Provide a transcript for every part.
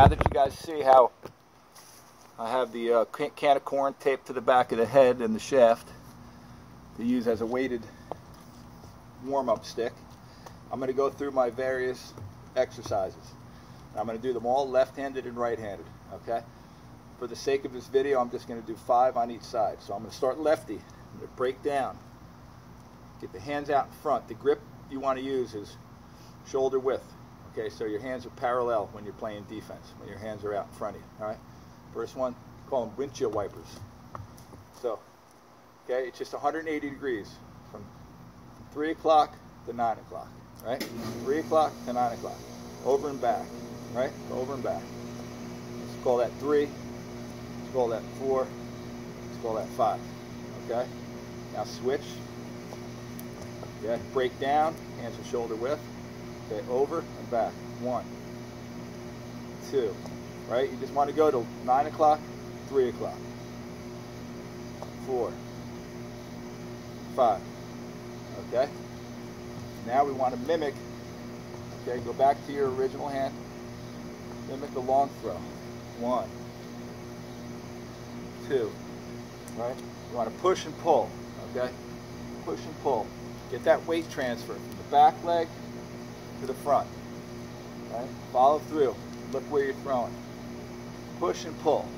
Now that you guys see how I have the uh, can of corn taped to the back of the head and the shaft to use as a weighted warm-up stick, I'm going to go through my various exercises. I'm going to do them all left-handed and right-handed, okay? For the sake of this video, I'm just going to do five on each side. So I'm going to start lefty. I'm going to break down. Get the hands out in front. The grip you want to use is shoulder width. Okay, so your hands are parallel when you're playing defense, when your hands are out in front of you. All right. First one, call them windshield wipers. So, okay, it's just 180 degrees from 3 o'clock to 9 o'clock. Right? 3 o'clock to 9 o'clock. Over and back. Right? Over and back. Let's call that 3. Let's call that 4. Let's call that 5. Okay? Now switch. Yeah, break down, hands are shoulder width. Okay, over and back. One, two, right? You just want to go to 9 o'clock, 3 o'clock, 4, 5. Okay? Now we want to mimic, okay, go back to your original hand, mimic the long throw. One, two, right? You want to push and pull, okay? Push and pull. Get that weight transfer from the back leg to the front. Right? Follow through. Look where you're throwing. Push and pull.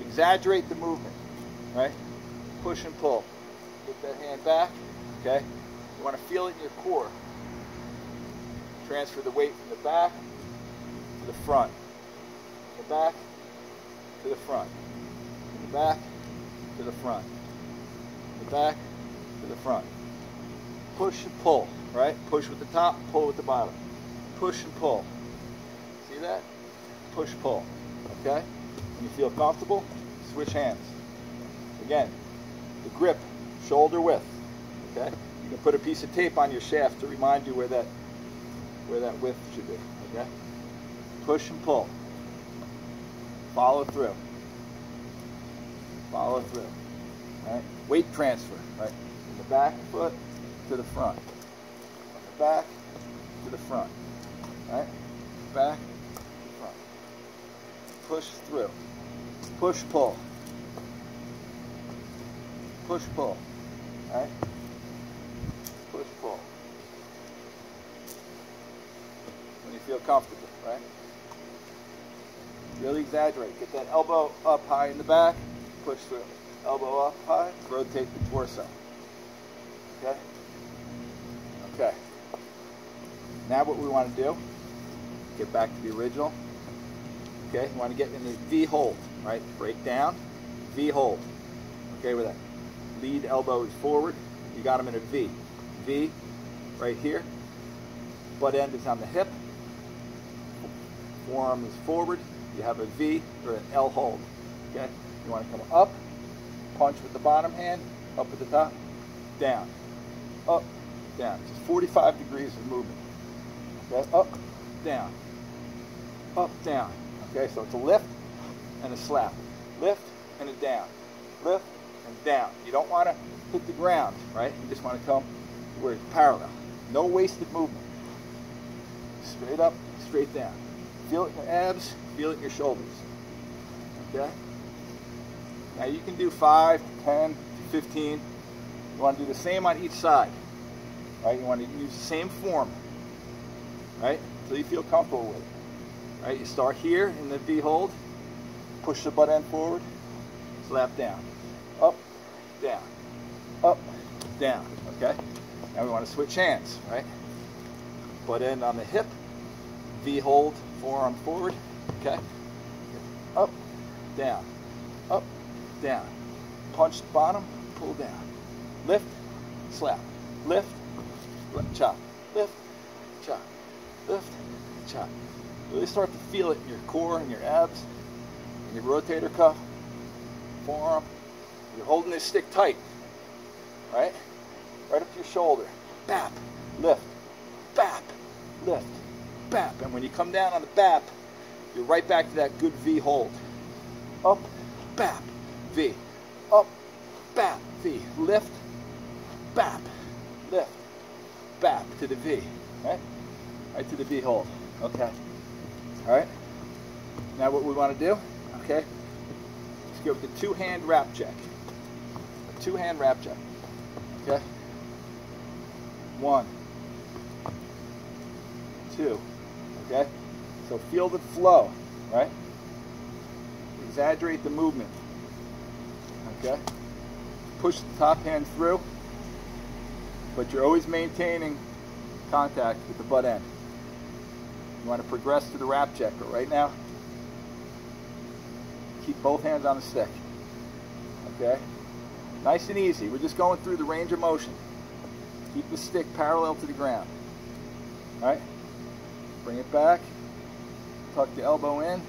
Exaggerate the movement. Right? Push and pull. Get that hand back. Okay? You want to feel it in your core. Transfer the weight from the back to the front. The back to the front. The back to the front. The back to the front. Push and pull right? Push with the top, pull with the bottom. Push and pull. See that? Push, pull. Okay? When you feel comfortable, switch hands. Again, the grip, shoulder width. Okay? You can put a piece of tape on your shaft to remind you where that where that width should be. Okay? Push and pull. Follow through. Follow through. All right? Weight transfer, right? From the back foot to the front back to the front. Right? Back, front. Push through. Push, pull. Push, pull. Right? Push, pull. When you feel comfortable, right? Really exaggerate. Get that elbow up high in the back. Push through. Elbow up high. Rotate the torso. Okay? Okay. Now what we want to do, get back to the original. Okay, you want to get in the V hold, right? Break down, V hold. Okay, with that lead elbow is forward. You got them in a V. V, right here. Butt end is on the hip. Forearm is forward. You have a V or an L hold. Okay, you want to come up, punch with the bottom hand, up at the top, down, up, down. Just 45 degrees of movement. Okay, up, down, up, down. Okay, so it's a lift and a slap. Lift and a down. Lift and down. You don't want to hit the ground, right? You just want to come where it's parallel. No wasted movement. Straight up, straight down. Feel it in your abs, feel it in your shoulders. Okay? Now you can do 5, 10, 15. You want to do the same on each side. Right? You want to use the same form right? So you feel comfortable with it. Right? You start here in the V hold, push the butt end forward, slap down, up, down, up, down. Okay. Now we want to switch hands, right? Butt end on the hip, V hold, forearm forward. Okay. Up, down, up, down. Punch bottom, pull down. Lift, slap, lift, chop, lift, chop lift, chop. Really start to feel it in your core and your abs, and your rotator cuff, forearm. You're holding this stick tight, right? Right up to your shoulder. Bap, lift, bap, lift, bap. And when you come down on the bap, you're right back to that good V hold. Up, bap, V. Up, bap, V. Lift, bap, lift, bap to the V. Right? right to the V hold. Okay. All right. Now what we want to do, okay, let's go with the two-hand wrap check. Two-hand wrap check, okay? One, two, okay? So feel the flow, right? Exaggerate the movement, okay? Push the top hand through, but you're always maintaining contact with the butt end. You want to progress to the wrap check, but right now, keep both hands on the stick. Okay? Nice and easy. We're just going through the range of motion. Keep the stick parallel to the ground. Alright? Bring it back. Tuck the elbow in.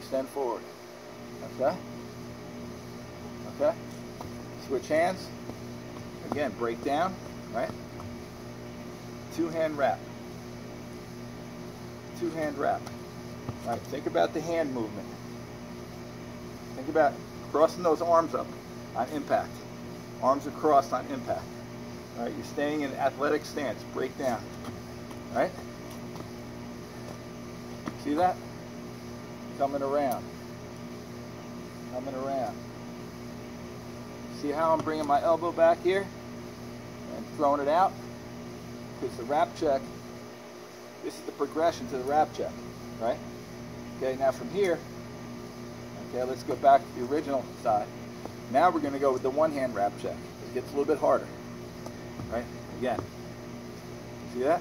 Extend forward. Okay? Okay? Switch hands. Again, break down. Right? Two hand wrap. Two hand wrap. All right, think about the hand movement. Think about crossing those arms up on impact. Arms are crossed on impact. All right, you're staying in athletic stance. Break down. All right? See that? Coming around. Coming around. See how I'm bringing my elbow back here and throwing it out? Because the wrap check, this is the progression to the wrap check, right? Okay, now from here, okay, let's go back to the original side. Now we're going to go with the one-hand wrap check. It gets a little bit harder, right? Again, see that?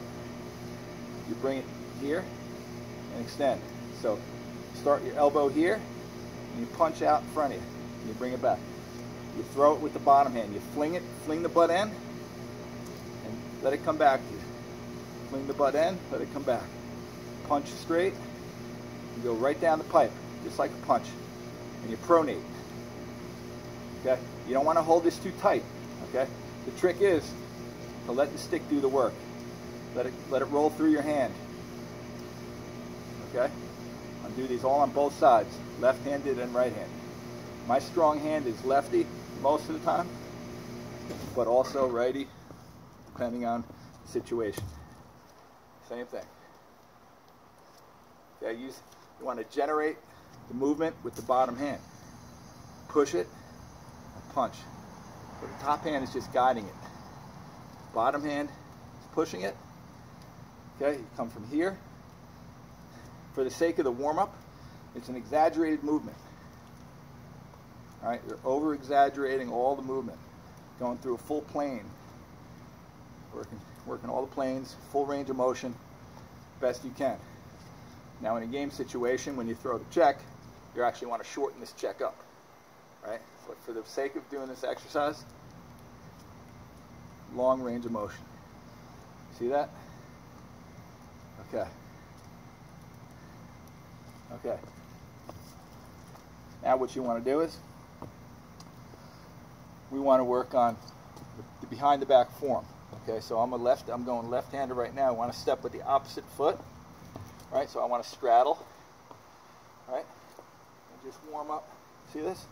You bring it here and extend. So start your elbow here, and you punch out in front of you, and you bring it back. You throw it with the bottom hand. You fling it, fling the butt end, let it come back to you. Fling the butt end, let it come back. Punch straight, you go right down the pipe, just like a punch, and you pronate. Okay? You don't want to hold this too tight. Okay? The trick is to let the stick do the work. Let it let it roll through your hand. Okay? I'll do these all on both sides, left-handed and right-handed. My strong hand is lefty most of the time, but also righty, depending on the situation. Same thing. Use, you want to generate the movement with the bottom hand. Push it, punch. So the top hand is just guiding it. Bottom hand is pushing it. Okay, you come from here. For the sake of the warm-up, it's an exaggerated movement. All right, you're over exaggerating all the movement, going through a full plane, working, working all the planes, full range of motion, best you can. Now, in a game situation, when you throw the check, you actually want to shorten this check up, right? But for the sake of doing this exercise, long range of motion. See that? Okay. Okay. Now what you want to do is we want to work on the behind the back form. Okay, so I'm a left, I'm going left-handed right now. I want to step with the opposite foot. Right, so I want to straddle. Right, and just warm up. See this?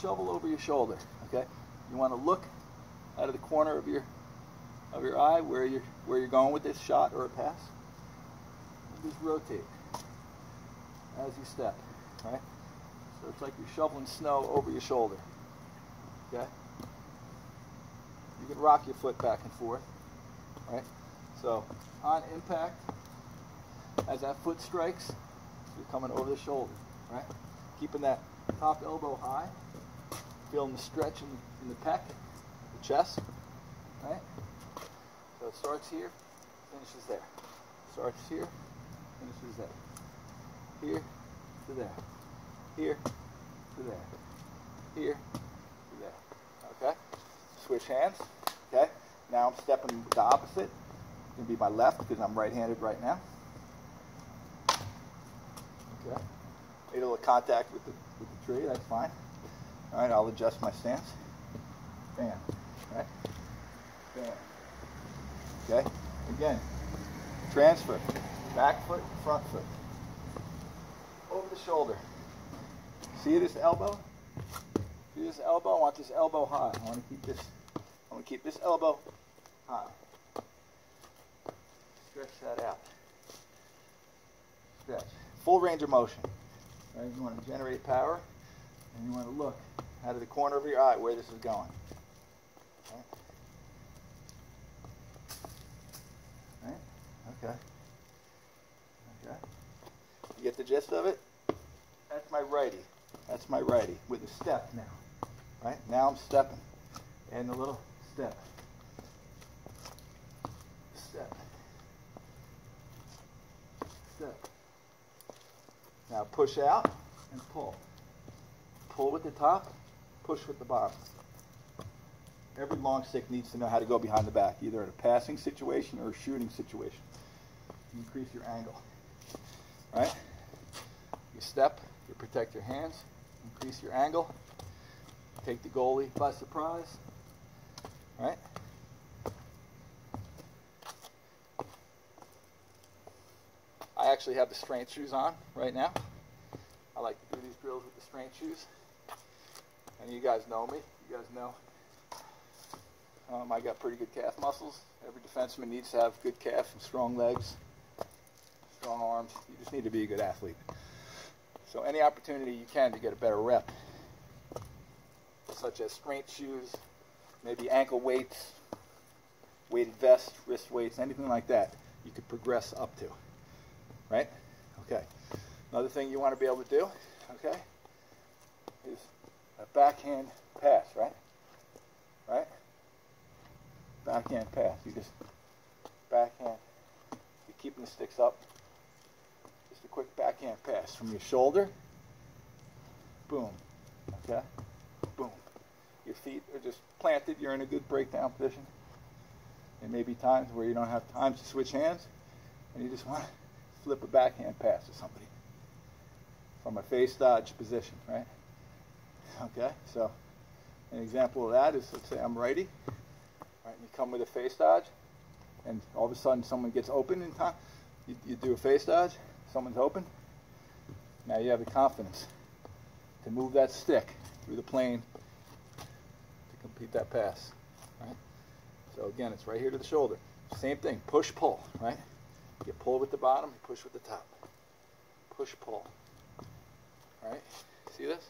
Shovel over your shoulder. Okay, you want to look out of the corner of your of your eye where you're where you're going with this shot or a pass. And just rotate as you step. Right, so it's like you're shoveling snow over your shoulder. Okay? You can rock your foot back and forth, right? So on impact, as that foot strikes, you're coming over the shoulder, right? Keeping that top elbow high, feeling the stretch in, in the pec, the chest, right? So it starts here, finishes there. Starts here, finishes there. Here to there. Here to there. Here Okay? Switch hands. Okay? Now I'm stepping the opposite. It's to be my left because I'm right-handed right now. Okay? Made a little contact with the, with the tree. That's fine. All right, I'll adjust my stance. Bam. Right? Bam. Okay? Again, transfer. Back foot, front foot. Over the shoulder. See this elbow? See this elbow? I want this elbow high. I want to keep this. To keep this elbow high. Stretch that out. Stretch. Full range of motion. Right? You want to generate power, and you want to look out of the corner of your eye where this is going. Right? Okay. Okay. You get the gist of it? That's my righty. That's my righty with a step now. Right? Now I'm stepping. And a little step. Step. Step. Now push out and pull. Pull with the top, push with the bottom. Every long stick needs to know how to go behind the back, either in a passing situation or a shooting situation. Increase your angle. Right? You step, you protect your hands, increase your angle, take the goalie by surprise. Right? I actually have the strength shoes on right now. I like to do these drills with the strength shoes. And you guys know me. You guys know um, I got pretty good calf muscles. Every defenseman needs to have good calf and strong legs, strong arms. You just need to be a good athlete. So any opportunity you can to get a better rep, such as strength shoes, maybe ankle weights, weighted vest, wrist weights, anything like that, you could progress up to. Right? Okay. Another thing you want to be able to do, okay, is a backhand pass, right? Right? Backhand pass. You just backhand. You're keeping the sticks up. Just a quick backhand pass from your shoulder. Boom. Okay? Your feet are just planted. You're in a good breakdown position. There may be times where you don't have time to switch hands and you just want to flip a backhand pass to somebody from a face dodge position, right? Okay, so an example of that is let's say I'm righty, right? And you come with a face dodge, and all of a sudden someone gets open in time. You, you do a face dodge, someone's open. Now you have the confidence to move that stick through the plane complete that pass, right? So again, it's right here to the shoulder. Same thing, push pull, right? You pull with the bottom, you push with the top. Push pull. Right? See this?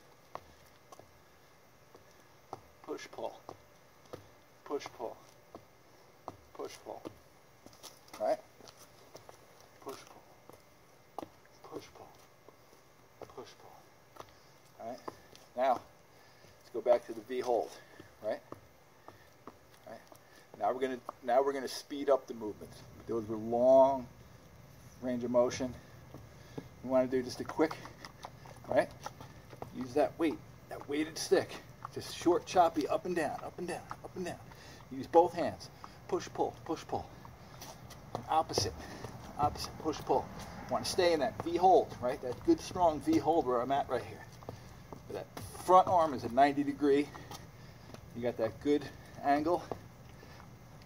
Push pull. Push pull. Push pull. Right? Push pull. Push pull. Push pull. Right? Now, let's go back to the V hold. Right? Right? Now we're gonna now we're gonna speed up the movements. Those were long range of motion. We want to do just a quick, right? Use that weight, that weighted stick. Just short, choppy, up and down, up and down, up and down. Use both hands. Push, pull, push, pull. And opposite, opposite, push, pull. Want to stay in that V hold, right? That good, strong V hold where I'm at right here. That front arm is at 90 degree. You got that good angle.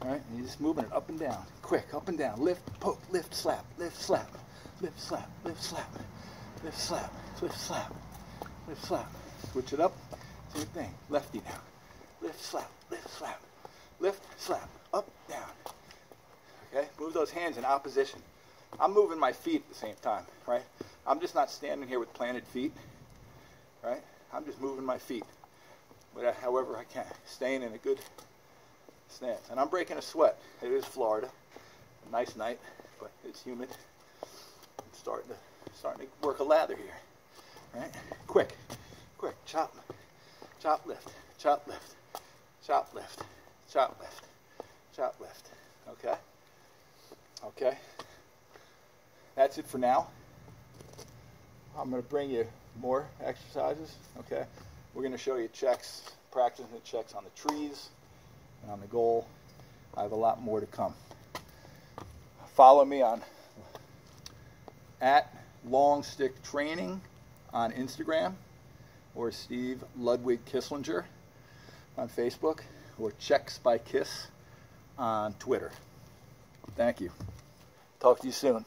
All right, and you're just moving it up and down, quick, up and down, lift, poke, lift, slap, lift, slap, lift, slap, lift, slap, lift, slap, lift, slap, lift, slap. Switch it up, same thing, lefty now, lift, slap, lift, slap, lift, slap, up, down. Okay, move those hands in opposition. I'm moving my feet at the same time, right? I'm just not standing here with planted feet, right? I'm just moving my feet, but however I can, staying in a good stance. And I'm breaking a sweat. It is Florida. A nice night, but it's humid. I'm starting to starting to work a lather here. Right? Quick, quick, chop, chop lift, chop lift, chop lift, chop lift, chop lift. Okay? Okay? That's it for now. I'm going to bring you more exercises. Okay? We're going to show you checks, practicing the checks on the trees, and on the goal. I have a lot more to come. Follow me on at Long Stick Training on Instagram or Steve Ludwig Kisslinger on Facebook or Checks by Kiss on Twitter. Thank you. Talk to you soon.